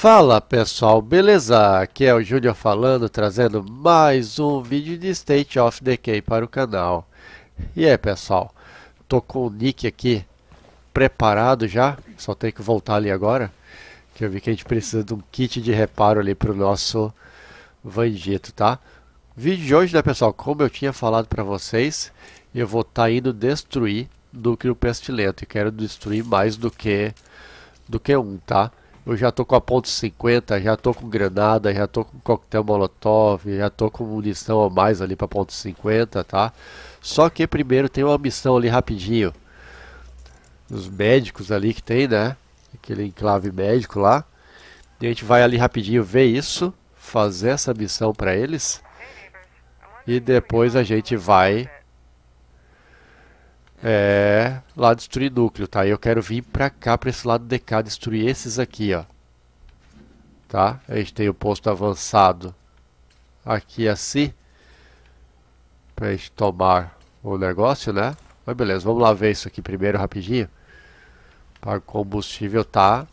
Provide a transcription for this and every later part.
Fala pessoal, beleza? Aqui é o Júnior falando, trazendo mais um vídeo de State of Decay para o canal. E aí pessoal, tô com o nick aqui preparado já, só tenho que voltar ali agora, que eu vi que a gente precisa de um kit de reparo ali para o nosso Vangito, tá? Vídeo de hoje, né pessoal, como eu tinha falado para vocês, eu vou estar tá indo destruir núcleo pestilento e quero destruir mais do que, do que um, tá? Eu já tô com a ponto 50, já tô com granada, já tô com coquetel molotov, já tô com munição a mais ali para ponto 50, tá? Só que primeiro tem uma missão ali rapidinho. Os médicos ali que tem, né? Aquele enclave médico lá. E a gente vai ali rapidinho ver isso, fazer essa missão para eles. E depois a gente vai é, lá destruir núcleo, tá? Eu quero vir pra cá, pra esse lado de cá, destruir esses aqui, ó. Tá? A gente tem o posto avançado aqui assim. Pra gente tomar o negócio, né? Mas beleza, vamos lá ver isso aqui primeiro rapidinho. O combustível tá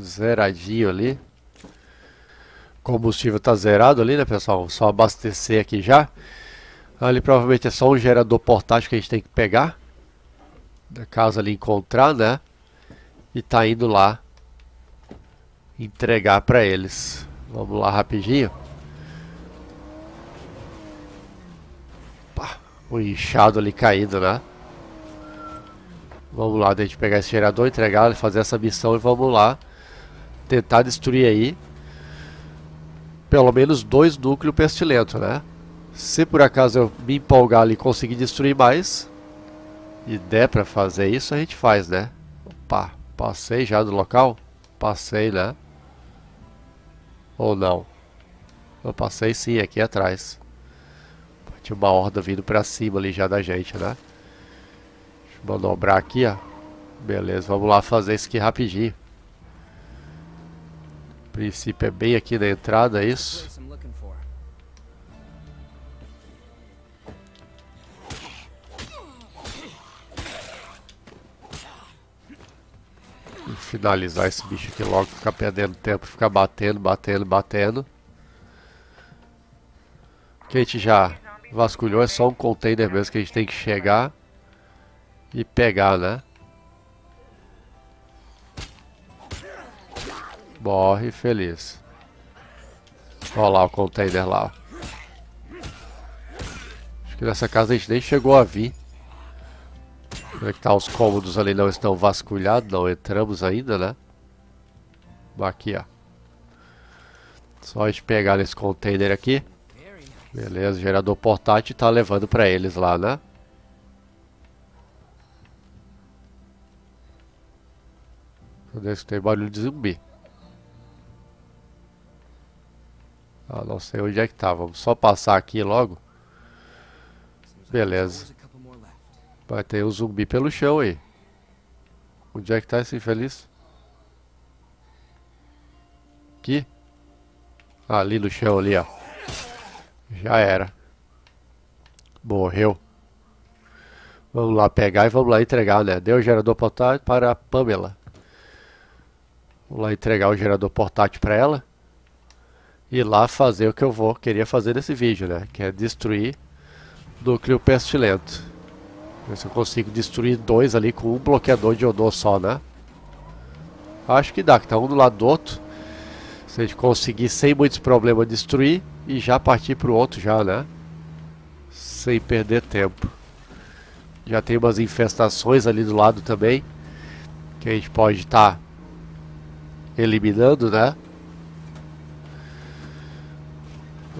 zeradinho ali. Combustível tá zerado ali, né, pessoal? Só abastecer aqui já. Ali provavelmente é só um gerador portátil que a gente tem que pegar da casa ali encontrar, né? E tá indo lá entregar para eles. Vamos lá rapidinho. O inchado ali caído, né? Vamos lá, a gente pegar esse gerador, entregar, fazer essa missão e vamos lá tentar destruir aí pelo menos dois núcleos pestilentos, né? Se por acaso eu me empolgar ali e conseguir destruir mais, e der pra fazer isso, a gente faz, né? Opa, passei já do local? Passei, né? Ou não? Eu passei sim, aqui atrás. Tinha uma horda vindo pra cima ali já da gente, né? Deixa eu manobrar aqui, ó. Beleza, vamos lá fazer isso aqui rapidinho. O princípio é bem aqui na entrada, é isso? Finalizar esse bicho aqui logo, ficar perdendo tempo, ficar batendo, batendo, batendo. Que a gente já vasculhou é só um container mesmo que a gente tem que chegar e pegar, né? Morre feliz. Olha lá o container lá. Acho que nessa casa a gente nem chegou a vir. Como é que tá? Os cômodos ali não estão vasculhados, não entramos ainda, né? Aqui, ó. Só a gente pegar nesse container aqui. Beleza, gerador portátil tá levando pra eles lá, né? Cadê tem barulho de zumbi? Ah, não sei onde é que tá. Vamos só passar aqui logo. Beleza. Vai ter um zumbi pelo chão aí. Onde é que tá esse infeliz? Aqui? Ali no chão ali, ó. Já era. Morreu. Vamos lá pegar e vamos lá entregar, né? Deu o gerador portátil para a Pamela. Vamos lá entregar o gerador portátil para ela. E lá fazer o que eu vou queria fazer nesse vídeo, né? Que é destruir núcleo pestilento. Ver se eu consigo destruir dois ali com um bloqueador de odor só, né? Acho que dá, que tá um do lado do outro. Se a gente conseguir sem muitos problemas destruir e já partir pro outro já, né? Sem perder tempo. Já tem umas infestações ali do lado também. Que a gente pode estar tá eliminando, né?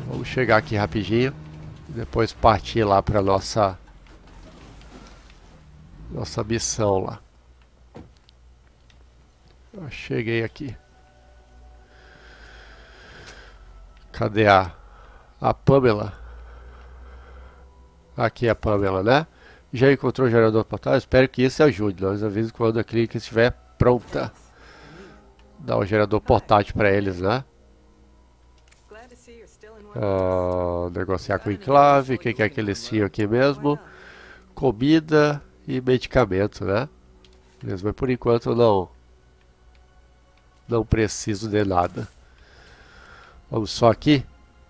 Vamos chegar aqui rapidinho. E depois partir lá para nossa nossa missão lá. Eu cheguei aqui. Cadê a, a Pamela? Aqui é a Pamela, né? Já encontrou o gerador portátil? Espero que isso ajude. Nós avisamos quando a clínica estiver pronta. Dá o gerador portátil para eles, né? Uh, negociar com o enclave. O que, que é que eles tinham aqui mesmo? Comida e medicamento, né? Beleza, mas por enquanto não Não preciso de nada. Vamos só aqui.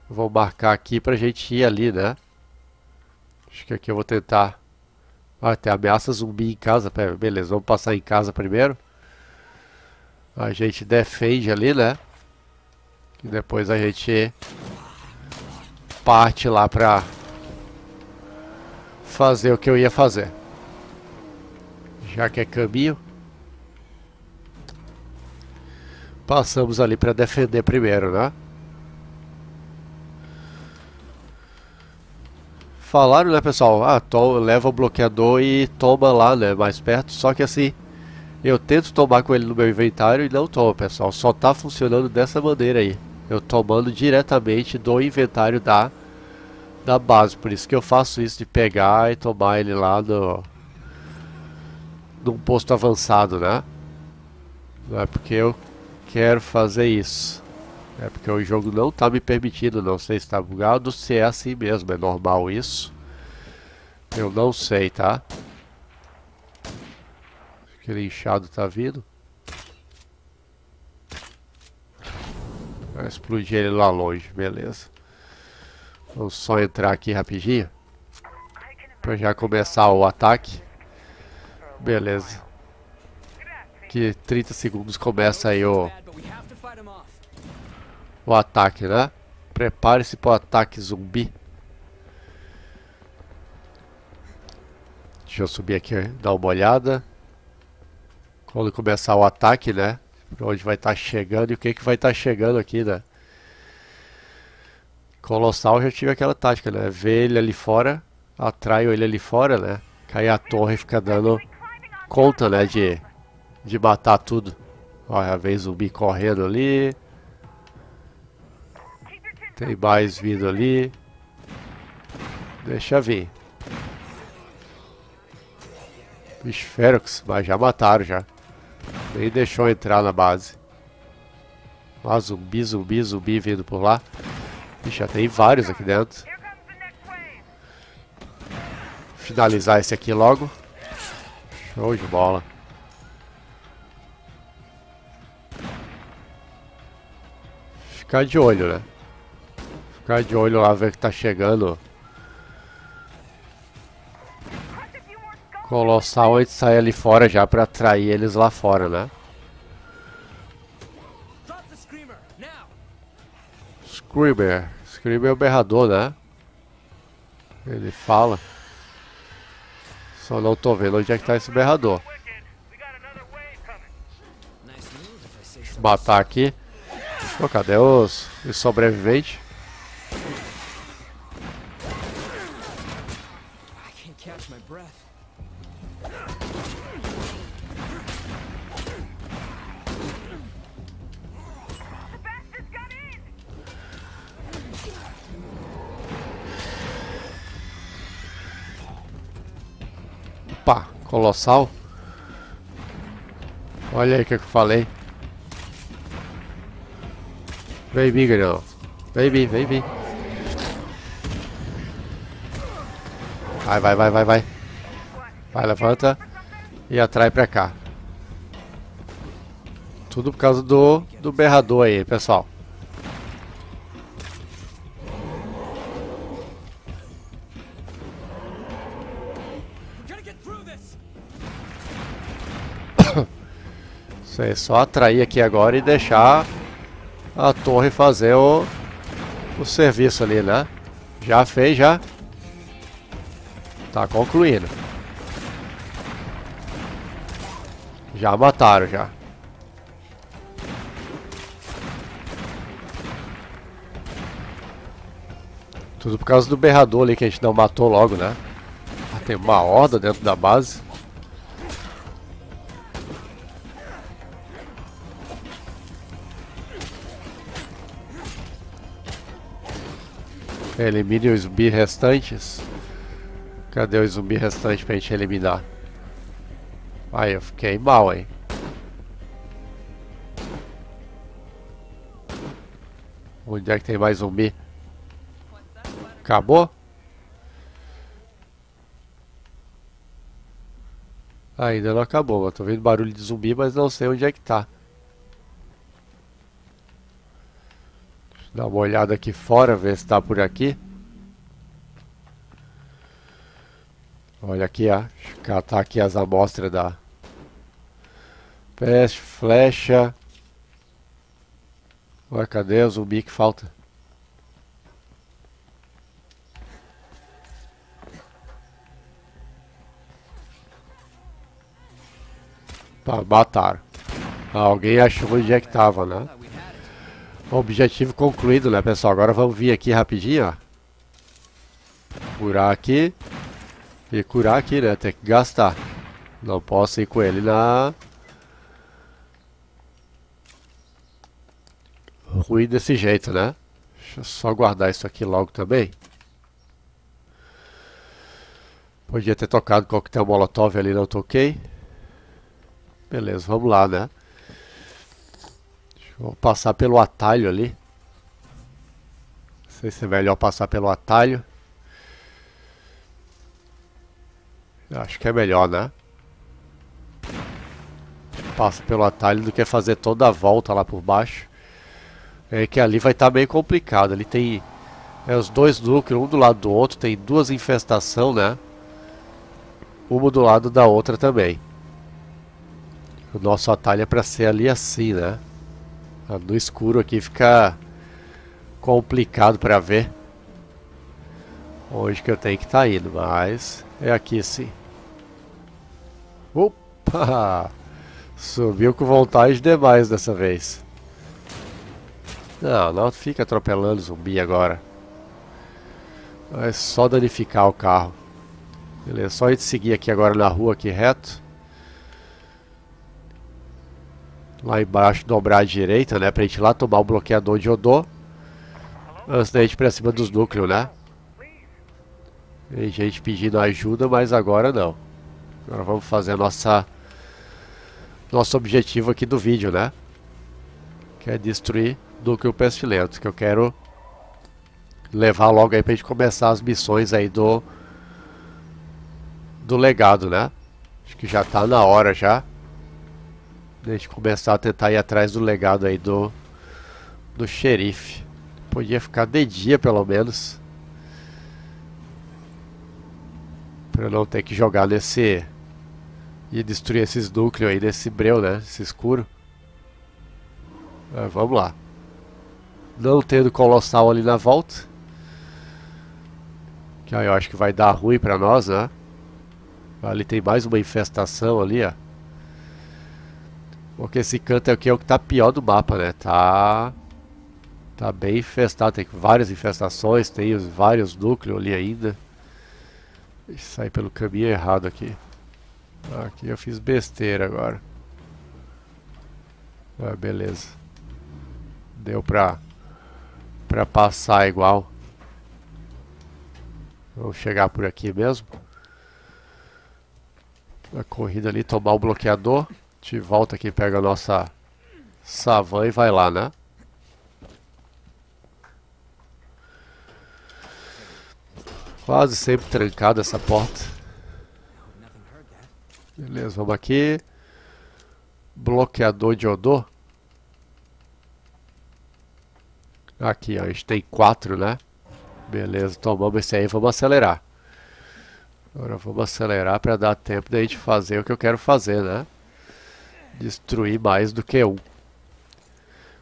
Vou marcar aqui pra gente ir ali, né? Acho que aqui eu vou tentar... Ah, tem ameaça zumbi em casa. Beleza, vamos passar em casa primeiro. A gente defende ali, né? E depois a gente parte lá pra fazer o que eu ia fazer. Já que é caminho. Passamos ali para defender primeiro, né? Falaram, né, pessoal? Ah, to leva o bloqueador e toma lá, né, mais perto. Só que assim, eu tento tomar com ele no meu inventário e não tomo, pessoal. Só tá funcionando dessa maneira aí. Eu tomando diretamente do inventário da da base. Por isso que eu faço isso de pegar e tomar ele lá no num posto avançado, né? Não é porque eu quero fazer isso. É porque o jogo não está me permitindo, não sei se está bugado, se é assim mesmo, é normal isso. Eu não sei, tá? Aquele inchado tá vindo. Vai explodir ele lá longe, beleza. Vamos só entrar aqui rapidinho. Pra já começar o ataque. Beleza. Que 30 segundos começa aí o... O ataque, né? Prepare-se para o ataque zumbi. Deixa eu subir aqui, dar uma olhada. Quando começar o ataque, né? Pra onde vai estar tá chegando e o que, que vai estar tá chegando aqui, né? Colossal já tive aquela tática, né? Ver ele ali fora, atraio ele ali fora, né? Cair a torre e fica dando conta, né? De, de matar tudo. Olha, vem zumbi correndo ali. Tem mais vindo ali. Deixa vir. Bicho Ferox, mas já mataram já. Nem deixou entrar na base. Ó, zumbi, zumbi, zumbi vindo por lá. Ixi, já tem vários aqui dentro. Finalizar esse aqui logo. Show de bola. Ficar de olho, né? Ficar de olho lá, ver que tá chegando. Colossal antes de sair ali fora já pra atrair eles lá fora, né? Screamer. Screamer é o berrador, né? Ele fala. Só não tô vendo onde é que tá esse berrador. Matar aqui. Pô, cadê os, os sobreviventes? Colossal. Olha aí o que eu falei. Vem não. Vem vir, vem vir. Vai, vai, vai, vai, vai. Vai, levanta. E atrai pra cá. Tudo por causa do, do berrador aí, pessoal. Aí, só atrair aqui agora e deixar a torre fazer o, o serviço ali, né? Já fez, já. Tá concluindo. Já mataram, já. Tudo por causa do berrador ali que a gente não matou logo, né? Tem uma horda dentro da base. Elimine os zumbis restantes. Cadê os zumbis restantes pra gente eliminar? Aí, eu fiquei mal, hein? Onde é que tem mais zumbi? Acabou? Ainda não acabou. Eu tô vendo barulho de zumbi, mas não sei onde é que tá. Dá uma olhada aqui fora, ver se está por aqui. Olha aqui, ó. Catar aqui as amostras da peste, flecha. Ué, cadê o zumbi que falta? Tá, mataram. Alguém achou onde é que tava, né? Objetivo concluído, né, pessoal? Agora vamos vir aqui rapidinho, ó. Curar aqui. E curar aqui, né? Tem que gastar. Não posso ir com ele na... Ruim desse jeito, né? Deixa eu só guardar isso aqui logo também. Podia ter tocado coquetel molotov ali, não toquei. Beleza, vamos lá, né? Eu passar pelo atalho ali. Não sei se é melhor passar pelo atalho. Acho que é melhor, né? Passa pelo atalho do que fazer toda a volta lá por baixo. É que ali vai estar tá bem complicado. Ali tem é, os dois núcleos, um do lado do outro. Tem duas infestações, né? Uma do lado da outra também. O nosso atalho é para ser ali assim, né? No escuro aqui fica complicado para ver onde que eu tenho que estar tá indo, mas é aqui sim. Opa! Subiu com vontade demais dessa vez. Não, não fica atropelando zumbi agora. É só danificar o carro. Beleza, só a gente seguir aqui agora na rua aqui reto. Lá embaixo dobrar à direita, né? Pra gente lá tomar o bloqueador de odor. Antes da gente ir pra cima dos núcleos, né? Tem gente pedindo ajuda, mas agora não. Agora vamos fazer nossa nosso objetivo aqui do vídeo, né? Que é destruir núcleo pestilento, que eu quero levar logo aí pra gente começar as missões aí do do legado, né? Acho que já tá na hora já. A gente começar a tentar ir atrás do legado aí do do xerife. Podia ficar de dia pelo menos. Pra não ter que jogar nesse e destruir esses núcleos aí desse breu, né? Esse escuro. Mas vamos lá. Não tendo colossal ali na volta. Que aí eu acho que vai dar ruim pra nós, né? Ali tem mais uma infestação ali, ó. Porque esse canto aqui é o que tá pior do mapa, né? Tá... Tá bem infestado, tem várias infestações, tem vários núcleos ali ainda. Deixa eu sair pelo caminho errado aqui. Aqui eu fiz besteira agora. Ah, beleza. Deu pra, pra passar igual. Vamos chegar por aqui mesmo. A corrida ali, tomar o bloqueador. A gente volta aqui, pega a nossa savan e vai lá, né? Quase sempre trancada essa porta. Beleza, vamos aqui. Bloqueador de odor. Aqui, ó, a gente tem quatro, né? Beleza, tomamos esse aí, vamos acelerar. Agora vamos acelerar para dar tempo da gente fazer o que eu quero fazer, né? Destruir mais do que um.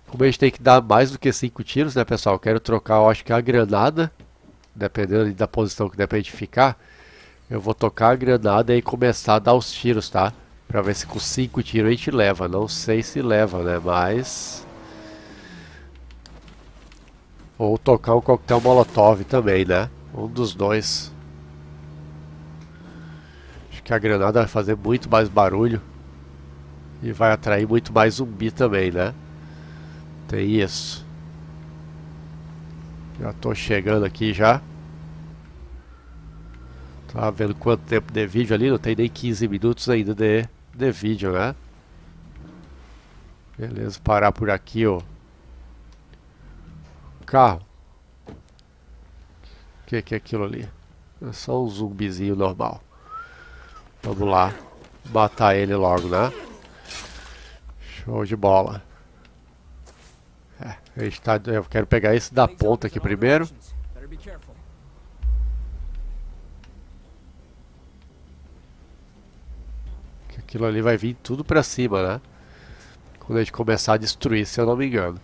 Como a gente tem que dar mais do que cinco tiros, né, pessoal? Eu quero trocar, eu acho que a granada, dependendo da posição que der pra gente ficar. Eu vou tocar a granada e começar a dar os tiros, tá? Pra ver se com 5 tiros a gente leva. Não sei se leva, né? Mas... Ou tocar um coquetel molotov também, né? Um dos dois. Acho que a granada vai fazer muito mais barulho. E vai atrair muito mais zumbi também, né? Tem isso. Já tô chegando aqui já. Tá vendo quanto tempo de vídeo ali? Não tem nem 15 minutos ainda de, de vídeo, né? Beleza, parar por aqui, ó. Carro. O que, que é aquilo ali? É só um zumbizinho normal. Vamos lá. Matar ele logo, né? Show de bola. É, eu quero pegar esse da ponta aqui primeiro. Aquilo ali vai vir tudo pra cima, né? Quando a gente começar a destruir, se eu não me engano.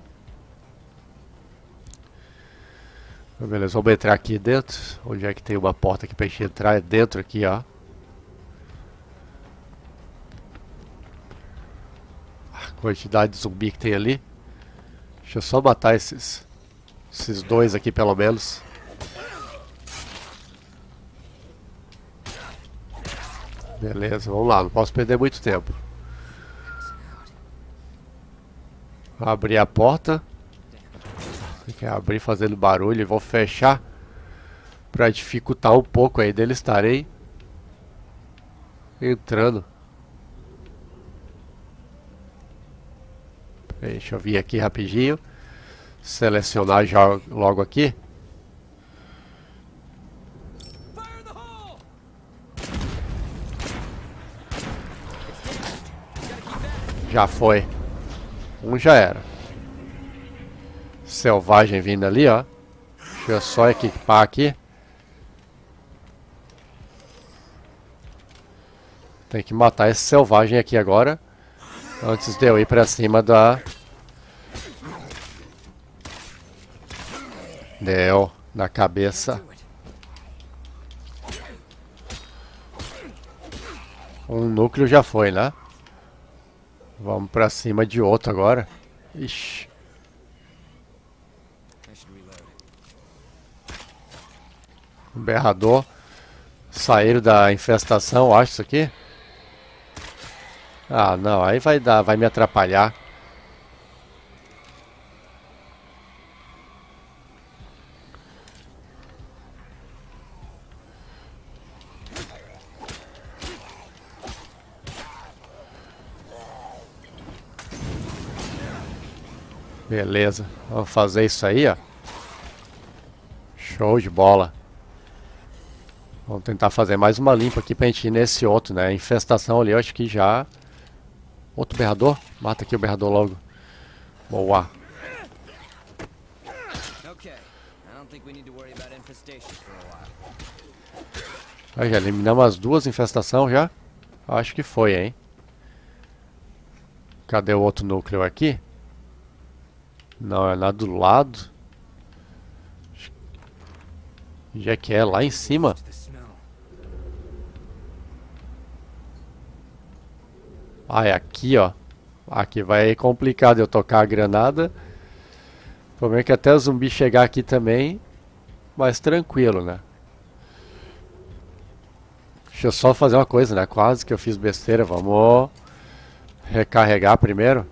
Beleza, vamos entrar aqui dentro. Onde é que tem uma porta aqui pra gente entrar? É dentro aqui, ó. Quantidade de zumbi que tem ali. Deixa eu só matar esses, esses dois aqui pelo menos. Beleza, vamos lá, não posso perder muito tempo. Abrir a porta. Tem que abrir fazendo barulho e vou fechar para dificultar um pouco aí deles estarem entrando. Deixa eu vir aqui rapidinho. Selecionar já logo aqui. Já foi. Um já era. Selvagem vindo ali, ó. Deixa eu só equipar aqui. Tem que matar esse selvagem aqui agora. Antes de eu ir pra cima da... Deu. Na cabeça. Um núcleo já foi, né? Vamos pra cima de outro agora. Ixi. Um berrador. Saíram da infestação, acho isso aqui. Ah, não, aí vai dar, vai me atrapalhar. Beleza, vamos fazer isso aí, ó. Show de bola. Vamos tentar fazer mais uma limpa aqui pra gente ir nesse outro, né? Infestação ali, eu acho que já Outro berrador? Mata aqui o berrador logo. Boa. Aí já eliminamos as duas infestações já? Acho que foi, hein? Cadê o outro núcleo aqui? Não, é lá do lado. Já que é lá em cima. Ah, é aqui, ó. Aqui vai complicar de eu tocar a granada. O problema é que até o zumbi chegar aqui também, mas tranquilo, né? Deixa eu só fazer uma coisa, né? Quase que eu fiz besteira. Vamos recarregar primeiro.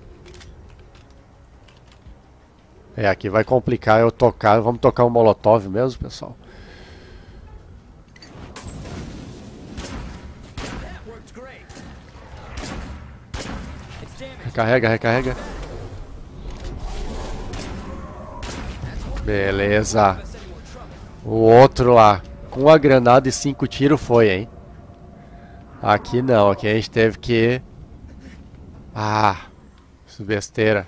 É, aqui vai complicar eu tocar. Vamos tocar um molotov mesmo, pessoal. Recarrega, recarrega. Beleza. O outro lá, com a granada e cinco tiros foi, hein? Aqui não, aqui a gente teve que... Ah, besteira.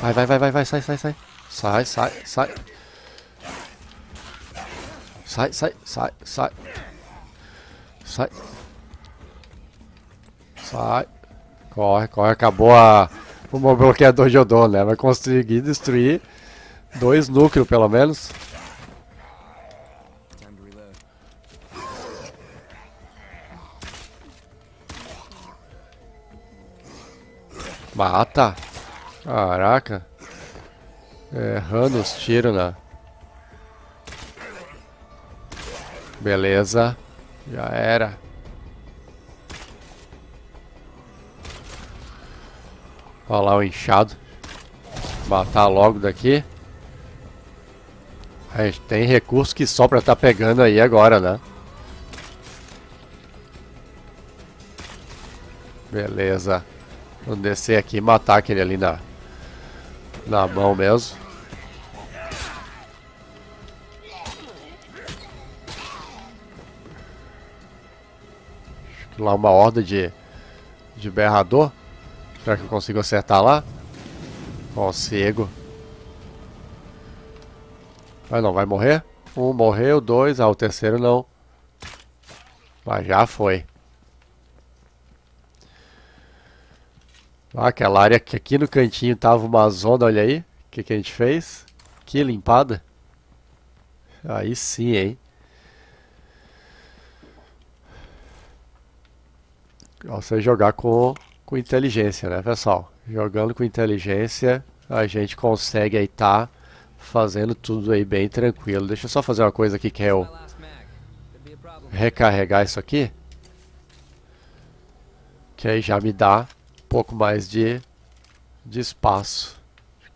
Vai, vai, vai, vai, vai, sai, sai, sai. Sai, sai, sai. Sai, sai, sai, sai. Sai. Sai. Corre, corre. Acabou a, o bloqueador de odor, né? Vai conseguir destruir dois núcleos, pelo menos. Mata. Caraca. Errando os tiros, né? Beleza. Já era. Olha lá o inchado. Matar logo daqui. A gente tem recurso que só pra tá pegando aí agora, né? Beleza. Vamos descer aqui e matar aquele ali na, na mão mesmo. Lá uma horda de, de berrador. Será que eu consigo acertar lá? Consigo. Vai não, vai morrer? Um morreu, dois, ah, o terceiro não. Mas já foi. Ah, aquela área que aqui no cantinho tava uma zona, olha aí. O que, que a gente fez? Que limpada. Aí sim, hein? Você jogar com, com inteligência, né, pessoal? Jogando com inteligência, a gente consegue aí tá fazendo tudo aí bem tranquilo. Deixa eu só fazer uma coisa aqui que é eu recarregar isso aqui. Que aí já me dá um pouco mais de, de espaço.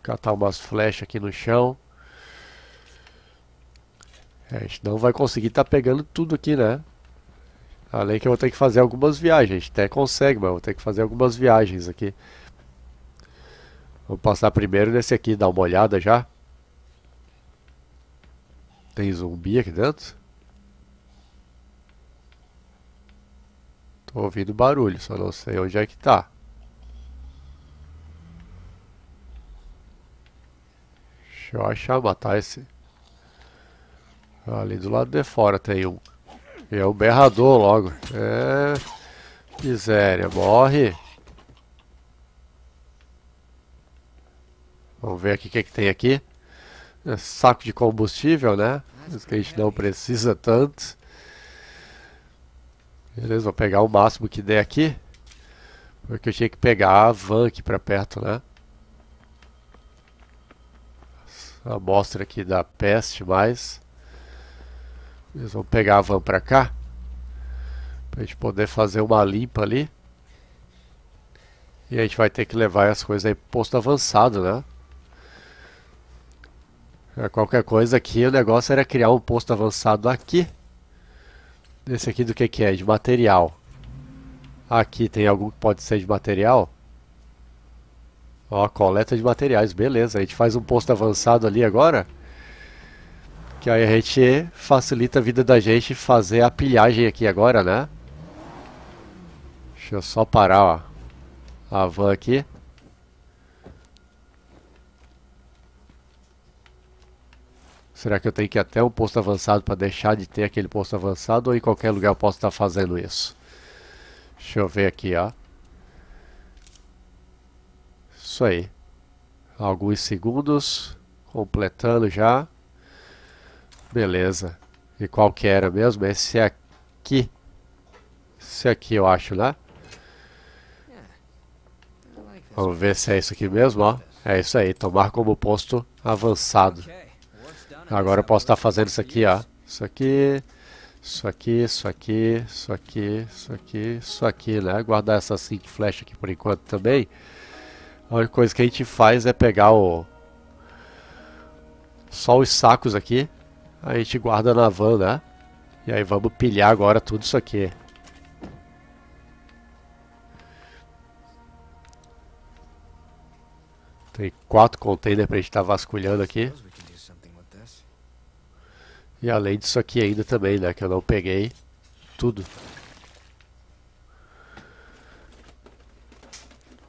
Catar umas flechas aqui no chão. É, a gente não vai conseguir estar tá pegando tudo aqui, né? Além que eu vou ter que fazer algumas viagens. Até consegue, mas eu vou ter que fazer algumas viagens aqui. Vamos passar primeiro nesse aqui, dar uma olhada já. Tem zumbi aqui dentro? Tô ouvindo barulho, só não sei onde é que tá. Deixa eu achar, matar esse. Ali do lado de fora tem um. É o berrador logo. É. Miséria, morre. Vamos ver aqui o que, que tem aqui. É saco de combustível, né? Isso que a gente não precisa tanto. Beleza, vou pegar o máximo que der aqui. Porque eu tinha que pegar a van aqui pra perto, né? A amostra aqui da peste mais. Eles vão pegar a van pra cá. Pra gente poder fazer uma limpa ali. E a gente vai ter que levar as coisas aí pro posto avançado, né? É, qualquer coisa aqui, o negócio era criar um posto avançado aqui. Esse aqui do que que é? De material. Aqui tem algum que pode ser de material? Ó, coleta de materiais, beleza. A gente faz um posto avançado ali agora. Que a gente facilita a vida da gente fazer a pilhagem aqui agora, né? Deixa eu só parar, ó. A van aqui. Será que eu tenho que ir até um posto avançado para deixar de ter aquele posto avançado ou em qualquer lugar eu posso estar fazendo isso? Deixa eu ver aqui, ó. Isso aí. Alguns segundos. Completando já. Beleza. E qual que era mesmo? Esse aqui. Esse aqui eu acho, né? Vamos ver se é isso aqui mesmo, ó. É isso aí, tomar como posto avançado. Agora eu posso estar fazendo isso aqui, ó. Isso aqui, isso aqui, isso aqui, isso aqui, isso aqui, isso aqui, né? Guardar essas cinco flechas aqui por enquanto também. A única coisa que a gente faz é pegar o... Só os sacos aqui. A gente guarda na van, né? E aí vamos pilhar agora tudo isso aqui. Tem quatro containers pra gente estar tá vasculhando aqui. E além disso aqui ainda também, né? Que eu não peguei tudo.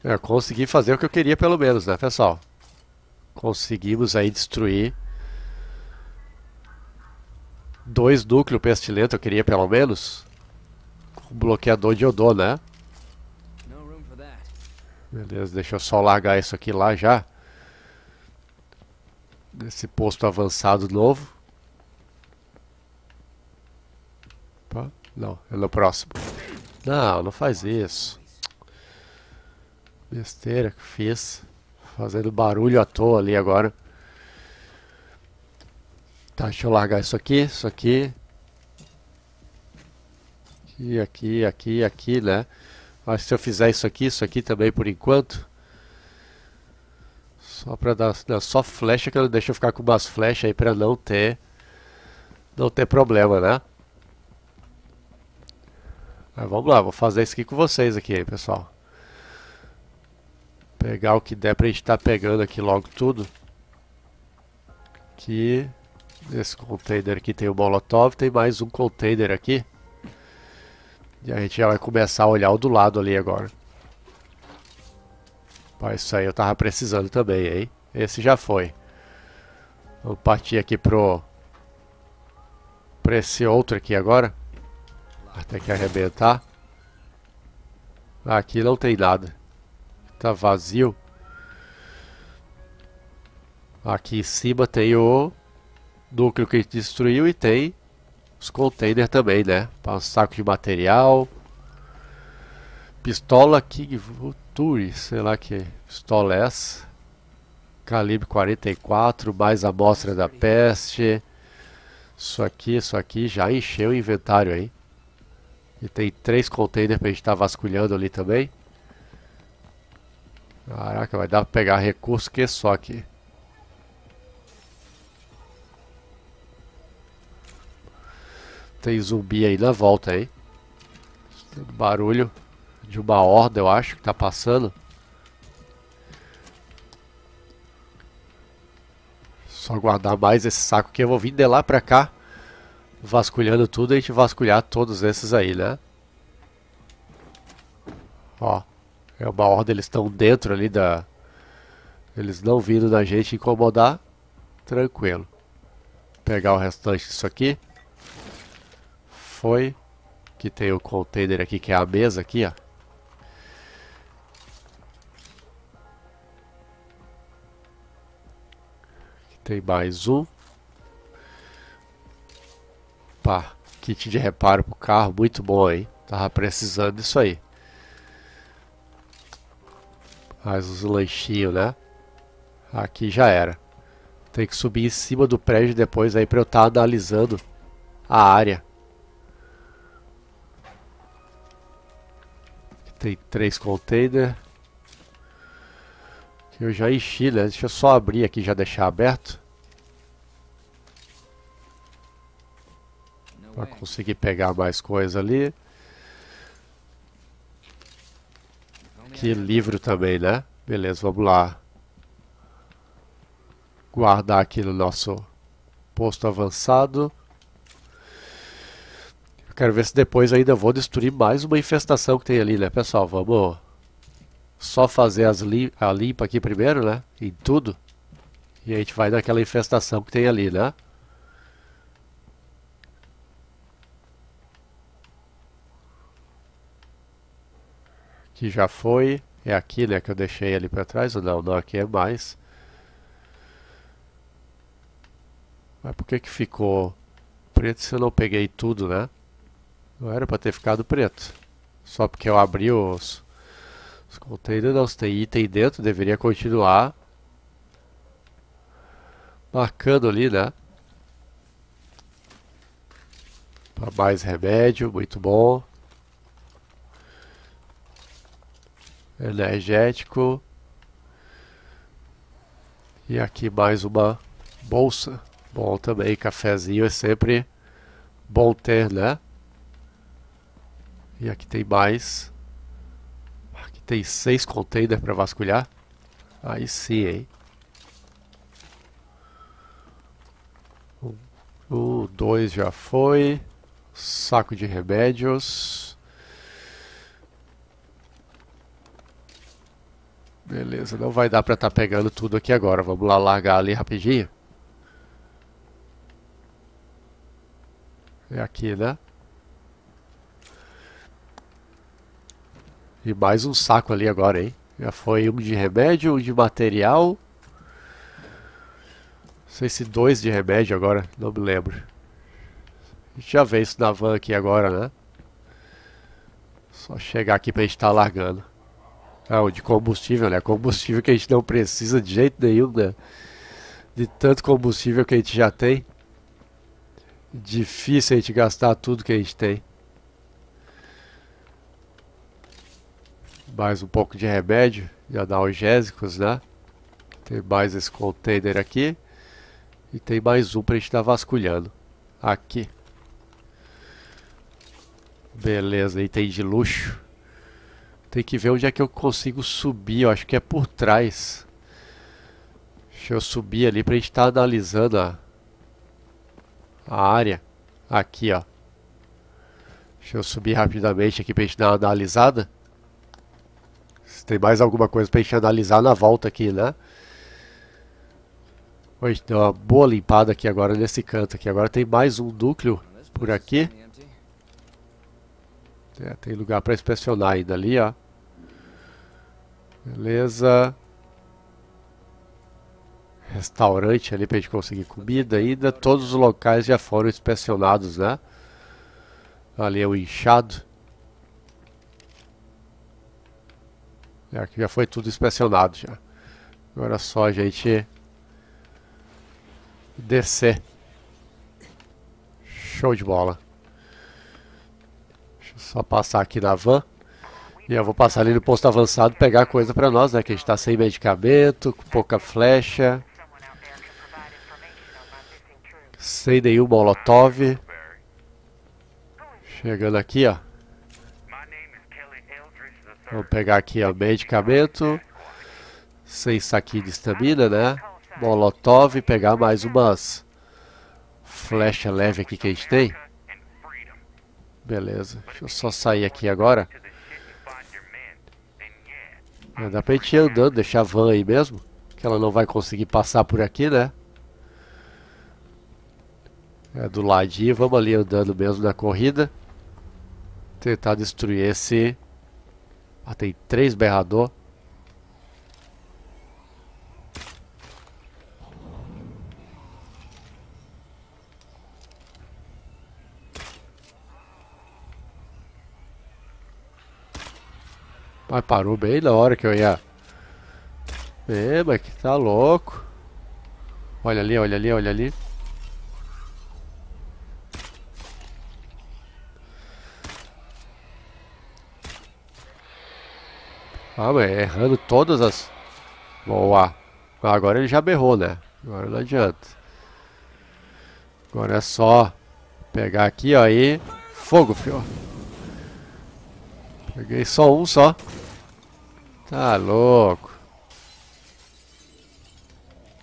É, consegui fazer o que eu queria pelo menos, né, pessoal? Conseguimos aí destruir dois núcleos pestilentos, eu queria pelo menos. Um bloqueador de odor, né? Beleza, deixa eu só largar isso aqui lá já. Nesse posto avançado novo. Opa, não, é no próximo. Não, não faz isso. Besteira que fiz. Fazendo barulho à toa ali agora. Tá, deixa eu largar isso aqui, isso aqui. Aqui, aqui, aqui, aqui, né? Mas se eu fizer isso aqui, isso aqui também por enquanto. Só pra dar, não, só flecha que eu deixo ficar com umas flechas aí pra não ter, não ter problema, né? Mas vamos lá, vou fazer isso aqui com vocês aqui, pessoal. Pegar o que der pra gente estar tá pegando aqui logo tudo. Aqui, nesse container aqui tem o Molotov, tem mais um container aqui. E a gente já vai começar a olhar o do lado ali agora. Pô, isso aí eu tava precisando também, hein? Esse já foi. Vamos partir aqui pro... Pra esse outro aqui agora. Até que arrebentar. Aqui não tem nada. Tá vazio. Aqui em cima tem o núcleo que a gente destruiu e tem os containers também, né? Para um saco de material. Pistola King Vulture, sei lá que pistola é essa. Calibre 44, mais amostra da peste. Isso aqui, isso aqui já encheu o inventário aí. E tem três containers pra gente estar tá vasculhando ali também. Caraca, vai dar pra pegar recurso que só aqui. Tem zumbi aí na volta, hein? Barulho de uma horda, eu acho, que tá passando. Só guardar mais esse saco aqui. Eu vou vir de lá pra cá. Vasculhando tudo a gente vasculhar todos esses aí, né? Ó. É uma horda, eles estão dentro ali da... Eles não vindo da gente incomodar. Tranquilo. Pegar o restante disso aqui foi. Que tem o container aqui, que é a mesa aqui, ó. Aqui tem mais um. Pá, kit de reparo pro carro, muito bom, hein? Tava precisando disso aí. Mais os lanchinhos, né? Aqui já era. Tem que subir em cima do prédio depois aí pra eu estar tá analisando a área. Tem três containers. Que eu já enchi, né? Deixa eu só abrir aqui já deixar aberto. Para conseguir pegar mais coisa ali. Que livro também, né? Beleza, vamos lá. Guardar aqui no nosso posto avançado. Quero ver se depois ainda vou destruir mais uma infestação que tem ali, né, pessoal? Vamos só fazer as lim a limpa aqui primeiro, né? Em tudo. E a gente vai naquela infestação que tem ali, né? Que já foi. É aqui, né, que eu deixei ali para trás. Ou não, não, aqui é mais. Mas por que que ficou preto se eu não peguei tudo, né? Não era para ter ficado preto. Só porque eu abri os, os containers, não, tem item dentro, deveria continuar marcando ali, né? Para mais remédio, muito bom. Energético. E aqui mais uma bolsa. Bom também, cafezinho é sempre bom ter, né? E aqui tem mais. Aqui tem seis containers para vasculhar. Aí sim, hein? O dois já foi. Saco de remédios. Beleza, não vai dar para estar tá pegando tudo aqui agora. Vamos lá largar ali rapidinho. É aqui, né? E mais um saco ali agora, hein? Já foi um de remédio, um de material. Não sei se dois de remédio agora, não me lembro. A gente já vê isso na van aqui agora, né? Só chegar aqui pra gente estar tá largando. Ah, o de combustível, né? Combustível que a gente não precisa de jeito nenhum, né? De tanto combustível que a gente já tem. Difícil a gente gastar tudo que a gente tem. Mais um pouco de remédio de analgésicos, né? Tem mais esse container aqui. E tem mais um para a gente estar tá vasculhando. Aqui. Beleza, item de luxo. Tem que ver onde é que eu consigo subir. Eu acho que é por trás. Deixa eu subir ali para a gente estar tá analisando a, a área. Aqui, ó. Deixa eu subir rapidamente aqui pra gente dar uma analisada. Tem mais alguma coisa pra gente analisar na volta aqui, né? Oi, deu uma boa limpada aqui agora nesse canto aqui. Agora tem mais um núcleo por aqui. É, tem lugar para inspecionar ainda ali, ó. Beleza. Restaurante ali pra gente conseguir comida ainda. Todos os locais já foram inspecionados, né? Ali é o inchado. Aqui já foi tudo inspecionado já. Agora é só a gente descer. Show de bola. Deixa eu só passar aqui na van. E eu vou passar ali no posto avançado pegar coisa pra nós, né? Que a gente tá sem medicamento, com pouca flecha. Sem nenhum molotov. Chegando aqui, ó. Vamos pegar aqui, ó, medicamento. Sem saquinho de estamina, né? Molotov, pegar mais umas flecha leve aqui que a gente tem. Beleza, deixa eu só sair aqui agora. É, dá pra gente ir andando, deixar a van aí mesmo. Que ela não vai conseguir passar por aqui, né? É do ladinho, vamos ali andando mesmo na corrida. Tentar destruir esse... Tem três berrador. Mas parou bem na hora que eu ia... É, mas que tá louco. Olha ali, olha ali, olha ali. Ah, errando todas as... Boa. Agora ele já berrou, né? Agora não adianta. Agora é só pegar aqui, ó, e... Fogo, filho. Peguei só um só. Tá louco.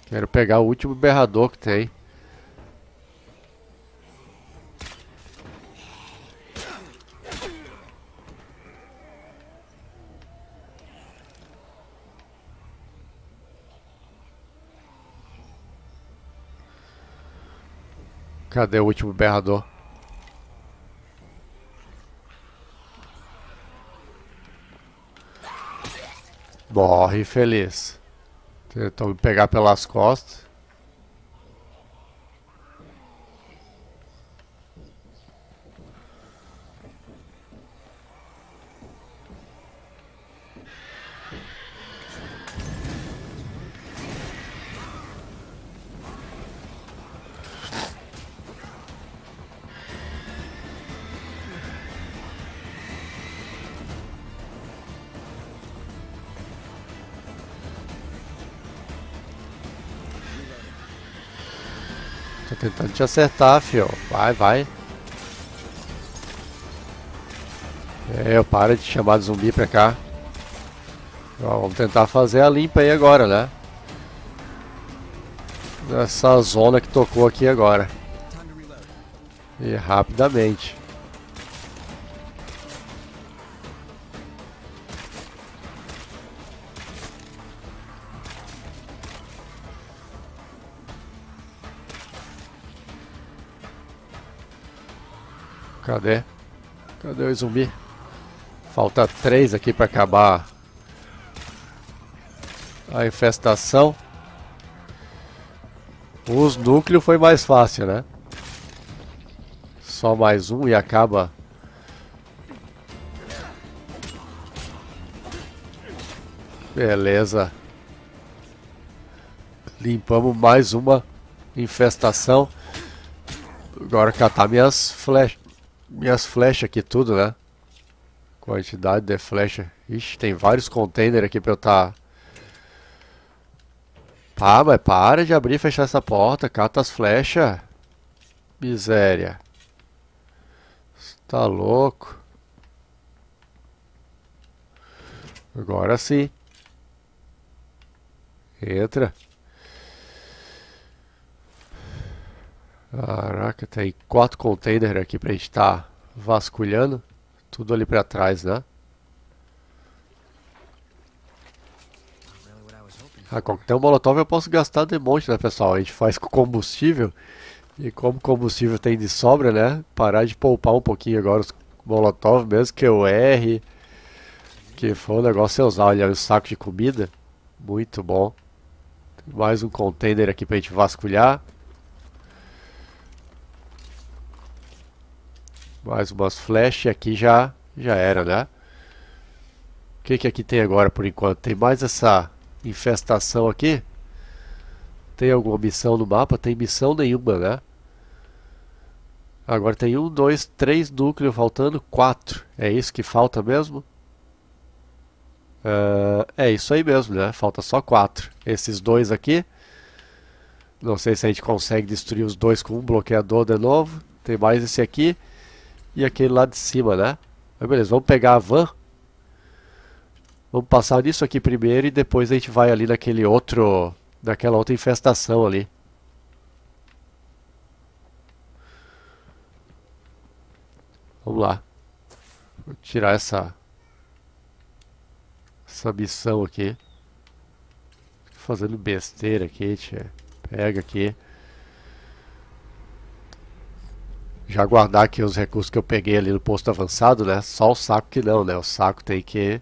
Quero pegar o último berrador que tem. Cadê o último berrador? Morre feliz. Tentou me pegar pelas costas. Tentando te acertar, fio. Vai, vai. É, eu paro de chamar de zumbi pra cá. Ó, vamos tentar fazer a limpa aí agora, né? Nessa zona que tocou aqui agora. E rapidamente. Cadê? Cadê o zumbi? Falta três aqui para acabar a infestação. Os núcleos foi mais fácil, né? Só mais um e acaba. Beleza. Limpamos mais uma infestação. Agora catar minhas flechas minhas flechas aqui tudo, né? Quantidade de flecha. Ixi, tem vários containers aqui pra eu. Tá... Ah, mas para de abrir e fechar essa porta. Cata as flechas. Miséria. Tá louco. Agora sim. Entra. Caraca, tem quatro containers aqui pra gente estar tá vasculhando. Tudo ali pra trás, né? Ah, coquetel molotov eu posso gastar de monte, né, pessoal? A gente faz com combustível. E como combustível tem de sobra, né? Parar de poupar um pouquinho agora os molotov, mesmo que eu erre. Que foi um negócio usar, olha, um saco de comida. Muito bom. Mais um container aqui pra gente vasculhar. Mais umas flash aqui já, já era, né? O que que aqui tem agora por enquanto? Tem mais essa infestação aqui. Tem alguma missão no mapa? Tem missão nenhuma, né? Agora tem um, dois, três núcleos faltando, quatro. É isso que falta mesmo? Uh, é isso aí mesmo, né? Falta só quatro. Esses dois aqui. Não sei se a gente consegue destruir os dois com um bloqueador de novo. Tem mais esse aqui. E aquele lá de cima, né? Mas beleza, vamos pegar a van. Vamos passar nisso aqui primeiro e depois a gente vai ali naquele outro... Naquela outra infestação ali. Vamos lá. Vou tirar essa... Essa missão aqui. Fazendo besteira aqui, tia. Pega aqui. Já guardar aqui os recursos que eu peguei ali no posto avançado, né? Só o saco que não, né? O saco tem que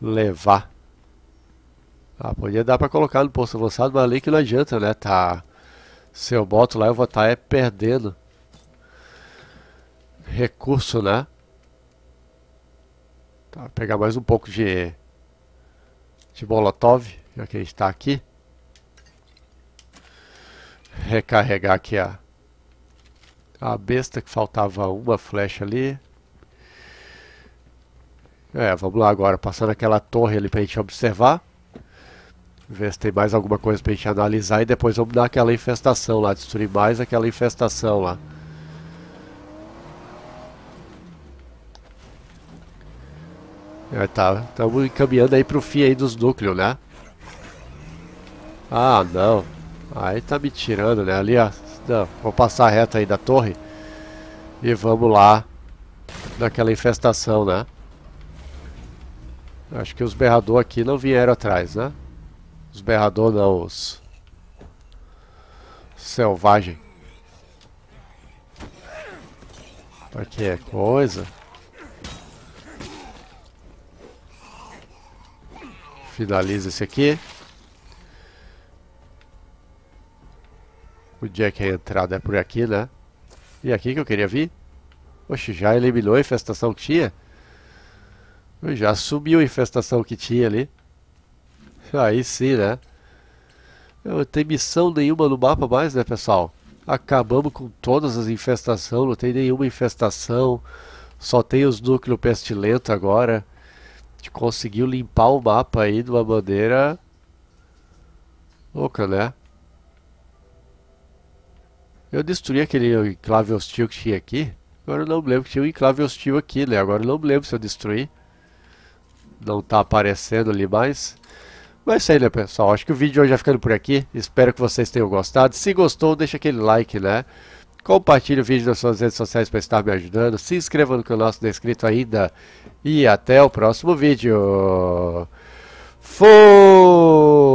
levar. Ah, podia dar pra colocar no posto avançado, mas ali que não adianta, né? Tá... Se eu boto lá, eu vou estar tá, é, perdendo recurso, né? Tá, pegar mais um pouco de, de molotov, já que a gente está aqui. Recarregar aqui a, a besta, que faltava uma flecha ali. É, vamos lá agora, passando aquela torre ali pra gente observar. Ver se tem mais alguma coisa pra gente analisar e depois vamos dar aquela infestação lá, destruir mais aquela infestação lá. É, tá, estamos encaminhando aí pro fim aí dos núcleos, né? Ah, não. Aí tá me tirando, né? Ali, ó. Vou passar reto aí da torre. E vamos lá. Naquela infestação, né? Acho que os berrador aqui não vieram atrás, né? Os berrador não, os... Selvagem. Aqui é coisa. Finaliza esse aqui. O Jack a entrada é por aqui, né? E aqui que eu queria vir? Oxe, já eliminou a infestação que tinha? Já subiu a infestação que tinha ali. Aí sim, né? Não tem missão nenhuma no mapa mais, né, pessoal? Acabamos com todas as infestações, não tem nenhuma infestação. Só tem os núcleos pestilentos agora gente conseguiu limpar o mapa aí de uma maneira louca, né? Eu destruí aquele enclave hostil que tinha aqui. Agora eu não lembro que tinha um enclave hostil aqui, né? Agora eu não lembro se eu destruí. Não tá aparecendo ali mais. Mas é isso aí, né, pessoal? Acho que o vídeo hoje vai ficando por aqui. Espero que vocês tenham gostado. Se gostou, deixa aquele like, né? Compartilhe o vídeo nas suas redes sociais para estar me ajudando. Se inscreva no canal se não é inscrito ainda. E até o próximo vídeo. Fui!